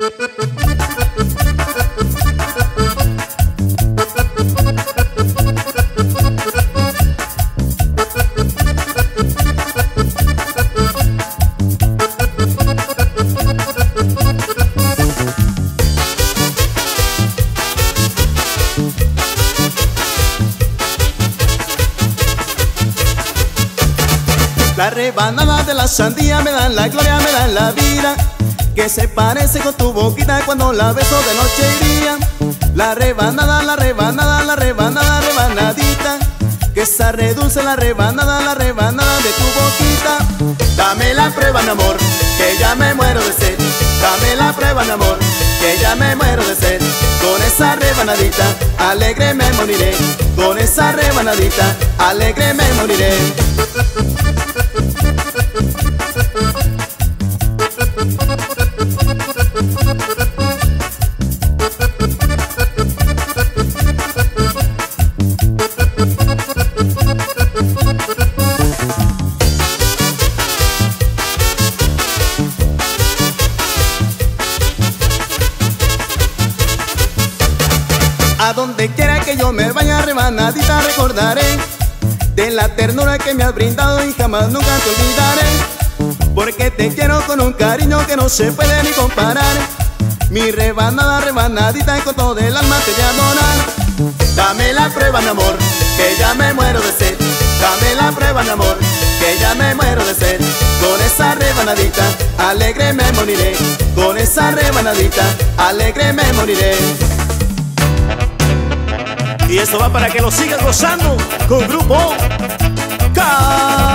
La rebanada de la sandía me dan la gloria, me dan la vida Que se parece con tu boquita cuando la beso de noche y día. La rebanada, la rebanada, la rebanada, rebanadita. Que se redulce la rebanada, la rebanada de tu boquita. Dame la prueba, mi amor, que ya me muero de sed. Dame la prueba, mi amor, que ya me muero de sed. Con esa rebanadita, alegre me moriré. Con esa rebanadita, alegre me moriré A donde quiera que yo me vaya, rebanadita recordaré De la ternura que me has brindado y jamás nunca te olvidaré. Porque te quiero con un cariño que no se puede ni comparar. Mi rebanada, rebanadita con todo el alma te voy a Dame la prueba, mi amor, que ya me muero de sed. Dame la prueba, mi amor, que ya me muero de sed. Con esa rebanadita, alegre me moriré. Con esa rebanadita, alegre me moriré Y esto va para que lo sigas gozando con Grupo Calor.